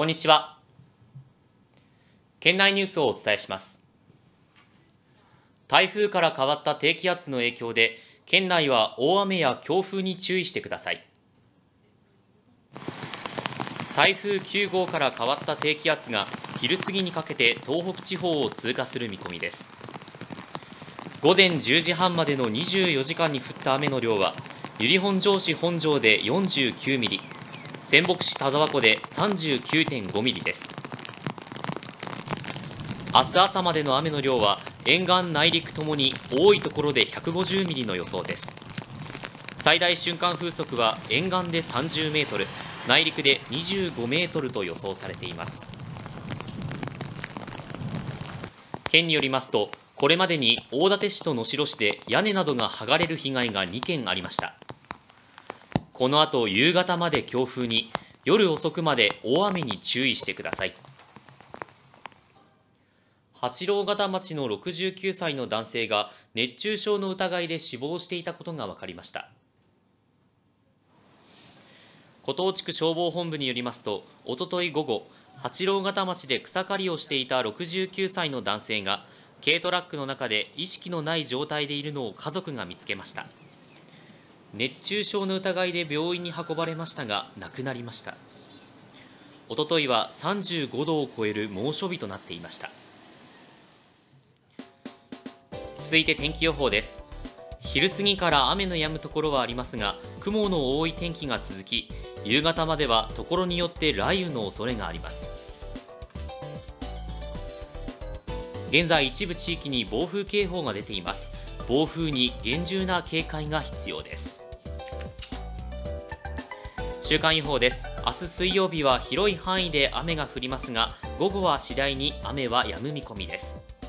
こんにちは。県内ニュースをお伝えします。台風から変わった低気圧の影響で県内は大雨や強風に注意してください。台風9号から変わった低気圧が昼過ぎにかけて東北地方を通過する見込みです。午前10時半までの24時間に降った雨の量は由利本荘市本庄で49ミリ仙北市田沢湖で39.5ミリです。明日朝までの雨の量は沿岸内陸ともに多いところで150ミリの予想です。最大瞬間風速は沿岸で30メートル内陸で25メートルと予想されています。県によりますとこれまでに大館市と能代市で屋根などが剥がれる被害が2件ありました。この後夕方まで強風に夜遅くまで大雨に注意してください。八郎潟町の69歳の男性が熱中症の疑いで死亡していたことが分かりました。湖東地区消防本部によりますとおととい午後八郎潟町で草刈りをしていた69歳の男性が軽トラックの中で意識のない状態でいるのを家族が見つけました。熱中症の疑いで病院に運ばれましたが亡くなりました。おとといは35度を超える猛暑日となっていました。続いて天気予報です。昼過ぎから雨の止むところはありますが雲の多い天気が続き夕方まではところによって雷雨の恐れがあります。現在一部地域に暴風警報が出ています。暴風に厳重な警戒が必要です。週間予報です。明日水曜日は広い範囲で雨が降りますが午後は次第に雨は止む見込みです。